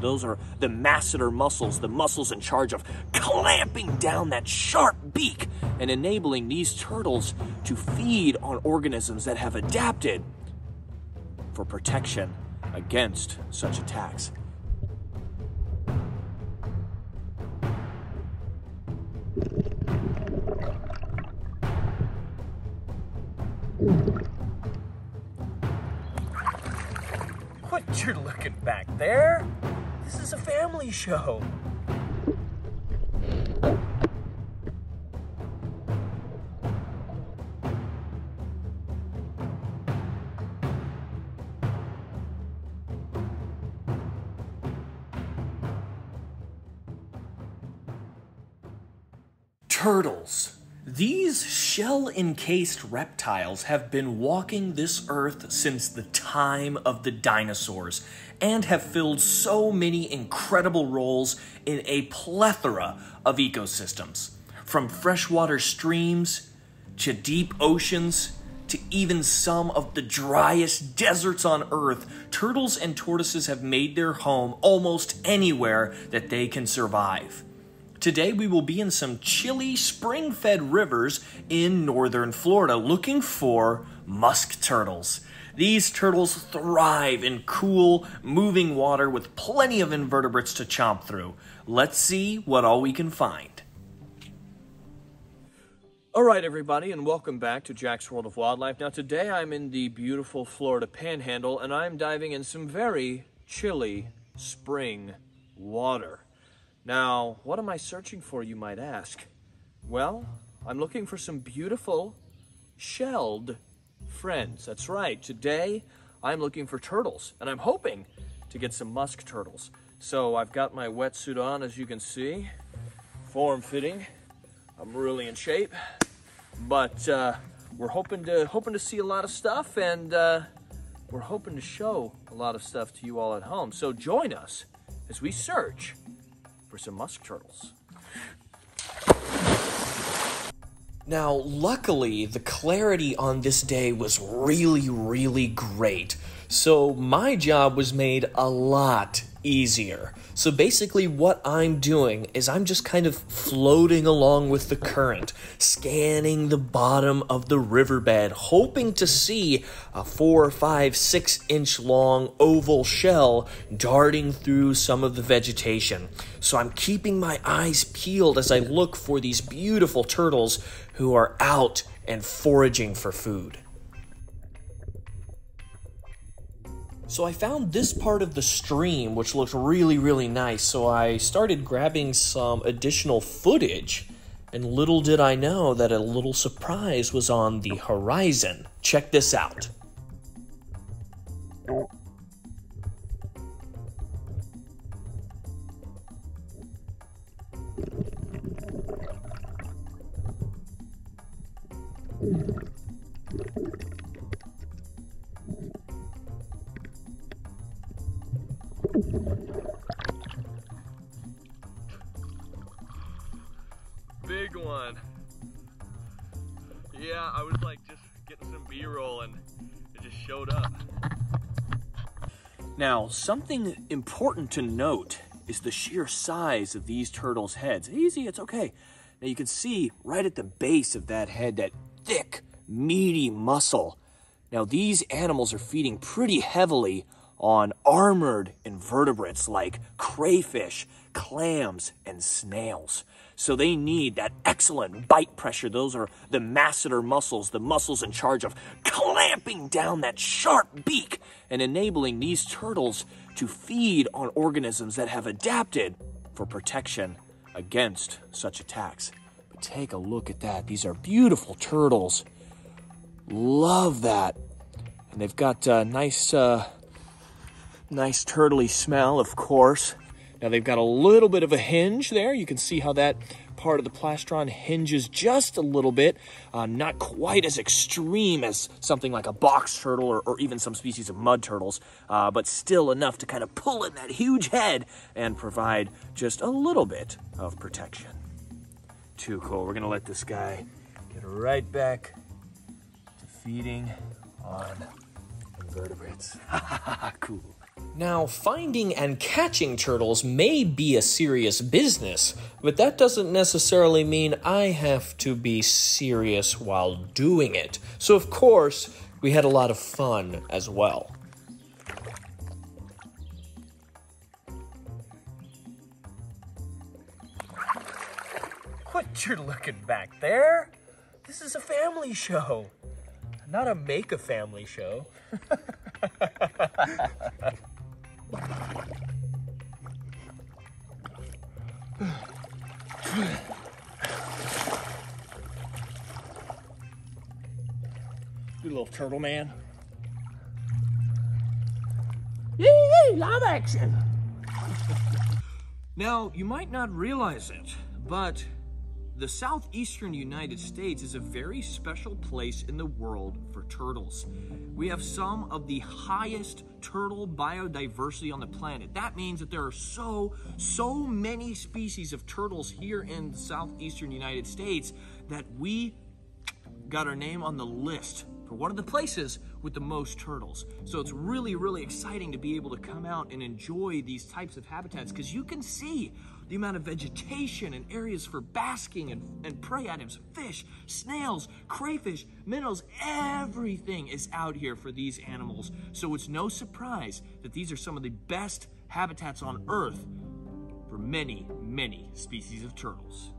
Those are the masseter muscles, the muscles in charge of clamping down that sharp beak and enabling these turtles to feed on organisms that have adapted for protection against such attacks. What you're looking back there? Is a family show. Turtles. These shell encased reptiles have been walking this earth since the time of the dinosaurs and have filled so many incredible roles in a plethora of ecosystems. From freshwater streams to deep oceans to even some of the driest deserts on earth, turtles and tortoises have made their home almost anywhere that they can survive. Today we will be in some chilly spring fed rivers in northern Florida looking for musk turtles. These turtles thrive in cool, moving water with plenty of invertebrates to chomp through. Let's see what all we can find. All right, everybody, and welcome back to Jack's World of Wildlife. Now, today I'm in the beautiful Florida Panhandle, and I'm diving in some very chilly spring water. Now, what am I searching for, you might ask? Well, I'm looking for some beautiful shelled friends. That's right. Today, I'm looking for turtles, and I'm hoping to get some musk turtles. So I've got my wetsuit on, as you can see, form-fitting. I'm really in shape, but uh, we're hoping to hoping to see a lot of stuff, and uh, we're hoping to show a lot of stuff to you all at home. So join us as we search some musk turtles. Now, luckily, the clarity on this day was really, really great. So my job was made a lot easier. So basically, what I'm doing is I'm just kind of floating along with the current, scanning the bottom of the riverbed, hoping to see a four, five, six inch long oval shell darting through some of the vegetation. So I'm keeping my eyes peeled as I look for these beautiful turtles who are out and foraging for food. So I found this part of the stream, which looked really, really nice. So I started grabbing some additional footage, and little did I know that a little surprise was on the horizon. Check this out. Now, something important to note is the sheer size of these turtles' heads. Easy, it's okay. Now you can see right at the base of that head, that thick, meaty muscle. Now these animals are feeding pretty heavily on armored invertebrates like crayfish, clams, and snails. So they need that excellent bite pressure. Those are the masseter muscles, the muscles in charge of clamping down that sharp beak and enabling these turtles to feed on organisms that have adapted for protection against such attacks. But take a look at that. These are beautiful turtles. Love that. And they've got a nice, uh, nice turtly smell, of course. Now they've got a little bit of a hinge there. You can see how that part of the plastron hinges just a little bit. Uh, not quite as extreme as something like a box turtle or, or even some species of mud turtles, uh, but still enough to kind of pull in that huge head and provide just a little bit of protection. Too cool. We're gonna let this guy get right back to feeding on invertebrates. cool. Now, finding and catching turtles may be a serious business, but that doesn't necessarily mean I have to be serious while doing it. So, of course, we had a lot of fun as well. What you're looking back there? This is a family show, not a make a family show. You little turtle man. Yay, live action! now, you might not realize it, but the southeastern United States is a very special place in the world for turtles. We have some of the highest turtle biodiversity on the planet. That means that there are so, so many species of turtles here in the southeastern United States that we got our name on the list for one of the places with the most turtles. So it's really, really exciting to be able to come out and enjoy these types of habitats because you can see the amount of vegetation and areas for basking and, and prey items, fish, snails, crayfish, minnows, everything is out here for these animals. So it's no surprise that these are some of the best habitats on Earth for many, many species of turtles.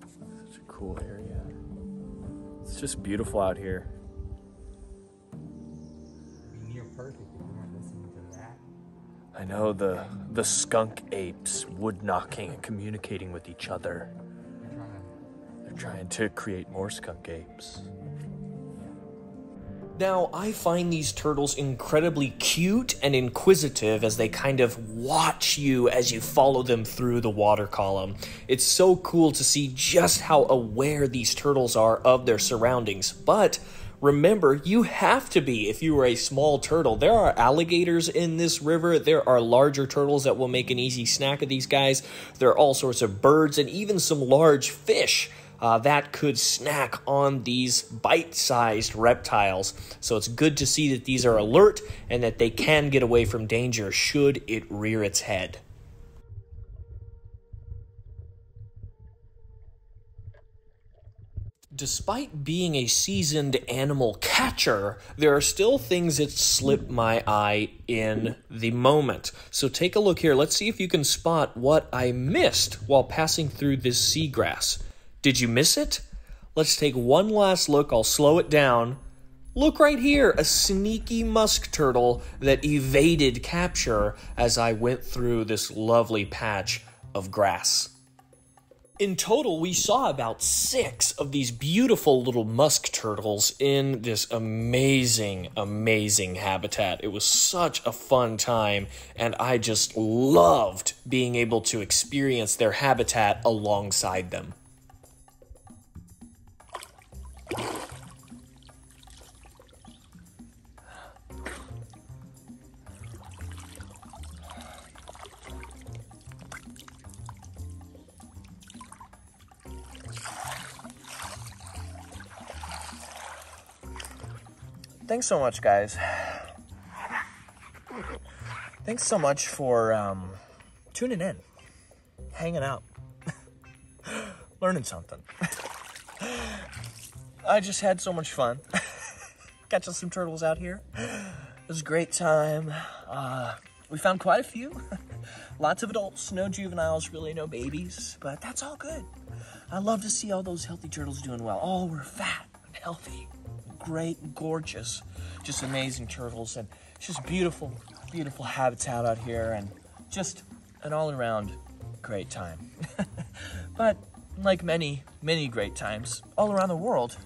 Such a cool area. It's just beautiful out here. Near perfect if you weren't listening to that. I know the the skunk apes wood knocking and communicating with each other. They're trying to create more skunk apes. Now, I find these turtles incredibly cute and inquisitive as they kind of watch you as you follow them through the water column. It's so cool to see just how aware these turtles are of their surroundings. But remember, you have to be if you are a small turtle. There are alligators in this river, there are larger turtles that will make an easy snack of these guys, there are all sorts of birds, and even some large fish uh, that could snack on these bite sized reptiles. So it's good to see that these are alert and that they can get away from danger should it rear its head. Despite being a seasoned animal catcher, there are still things that slip my eye in the moment. So take a look here. Let's see if you can spot what I missed while passing through this seagrass. Did you miss it? Let's take one last look. I'll slow it down. Look right here, a sneaky musk turtle that evaded capture as I went through this lovely patch of grass. In total, we saw about six of these beautiful little musk turtles in this amazing, amazing habitat. It was such a fun time, and I just loved being able to experience their habitat alongside them. Thanks so much, guys. Thanks so much for um, tuning in, hanging out, learning something. I just had so much fun catching some turtles out here. It was a great time. Uh, we found quite a few. Lots of adults, no juveniles, really no babies, but that's all good. I love to see all those healthy turtles doing well. All were fat and healthy, great, gorgeous, just amazing turtles, and just beautiful, beautiful habitat out here, and just an all around great time. but like many, many great times all around the world,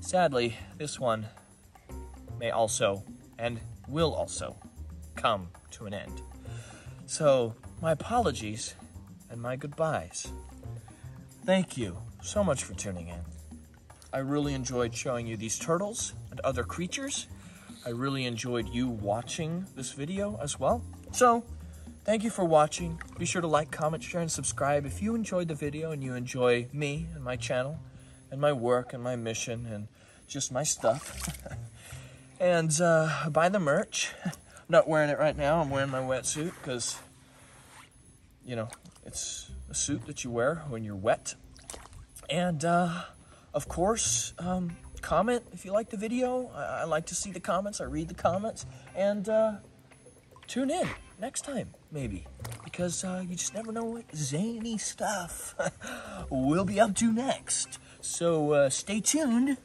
sadly, this one may also and will also come to an end. So, my apologies and my goodbyes. Thank you so much for tuning in. I really enjoyed showing you these turtles and other creatures. I really enjoyed you watching this video as well. So, thank you for watching. Be sure to like, comment, share, and subscribe if you enjoyed the video and you enjoy me and my channel and my work and my mission and just my stuff. and uh, buy the merch. I'm not wearing it right now. I'm wearing my wetsuit because, you know, it's a suit that you wear when you're wet. And uh, of course, um, comment if you like the video. I, I like to see the comments. I read the comments. And uh, tune in next time, maybe. Because uh, you just never know what zany stuff we'll be up to next. So uh, stay tuned,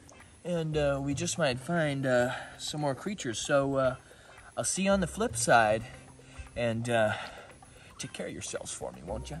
and uh, we just might find uh, some more creatures. So uh, I'll see you on the flip side, and take care of yourselves for me, won't you?